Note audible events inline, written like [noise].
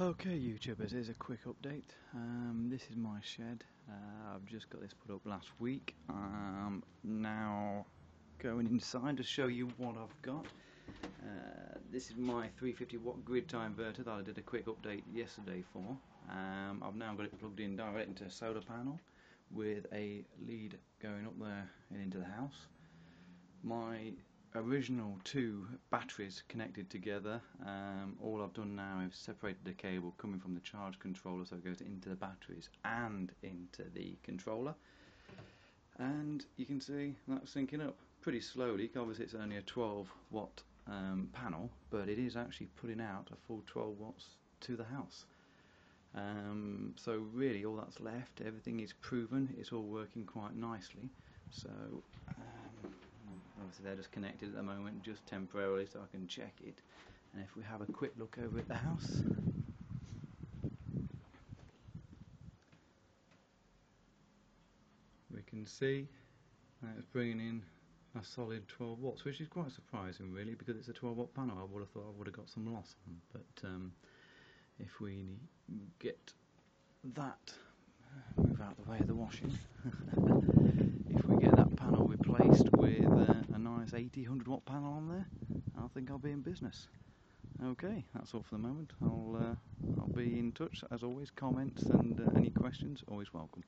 Okay YouTubers, here's a quick update. Um, this is my shed. Uh, I've just got this put up last week. Um, now going inside to show you what I've got. Uh, this is my 350 watt grid tie inverter that I did a quick update yesterday for. Um, I've now got it plugged in direct into a solar panel with a lead going up there and into the house. My original two batteries connected together um, all I've done now is separated the cable coming from the charge controller so it goes into the batteries and into the controller. And you can see that's syncing up pretty slowly. Obviously it's only a 12 watt um, panel but it is actually putting out a full 12 watts to the house. Um, so really all that's left everything is proven. It's all working quite nicely. So um, obviously they're just connected at the moment just temporarily so I can check it. And if we have a quick look over at the house. We can see that it's bringing in a solid 12 watts which is quite surprising really because it's a 12 watt panel. I would have thought I would have got some loss on but um, if we get that move out the way of the washing [laughs] if we get that panel replaced with uh, a nice 80 100 watt panel on there I think I'll be in business. Okay that's all for the moment. I'll uh, I'll be in touch. As always comments and uh, any questions always welcome